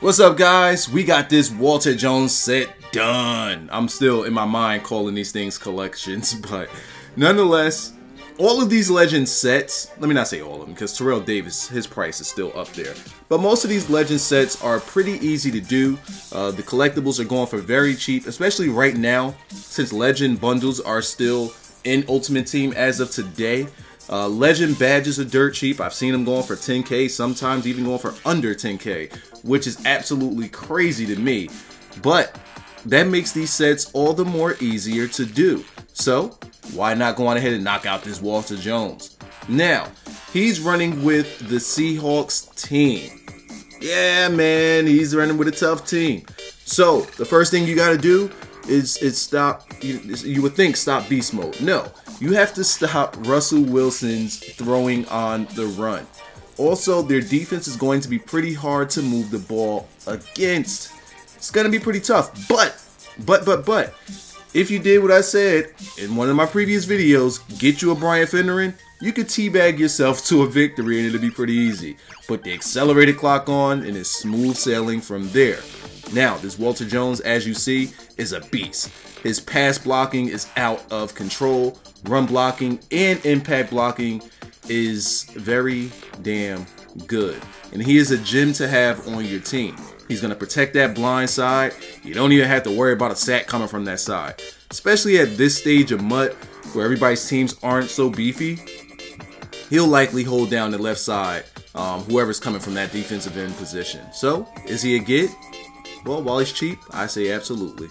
What's up, guys? We got this Walter Jones set done. I'm still in my mind calling these things collections, but nonetheless, all of these legend sets, let me not say all of them, because Terrell Davis, his price is still up there. But most of these legend sets are pretty easy to do. Uh, the collectibles are going for very cheap, especially right now, since legend bundles are still in Ultimate Team as of today. Uh, legend badges are dirt cheap. I've seen them going for 10k, sometimes even going for under 10k, which is absolutely crazy to me. But that makes these sets all the more easier to do. So why not go on ahead and knock out this Walter Jones? Now, he's running with the Seahawks team. Yeah, man, he's running with a tough team. So the first thing you got to do is is stop. You, you would think stop beast mode. No, you have to stop Russell Wilson's throwing on the run. Also, their defense is going to be pretty hard to move the ball against. It's going to be pretty tough. But, but, but, but, if you did what I said in one of my previous videos, get you a Brian Finneran, you could teabag yourself to a victory and it'll be pretty easy. Put the accelerated clock on and it's smooth sailing from there. Now, this Walter Jones, as you see, is a beast. His pass blocking is out of control. Run blocking and impact blocking is very damn good. And he is a gem to have on your team. He's going to protect that blind side. You don't even have to worry about a sack coming from that side. Especially at this stage of MUT, where everybody's teams aren't so beefy. He'll likely hold down the left side, um, whoever's coming from that defensive end position. So, is he a get? Well, while he's cheap, I say absolutely.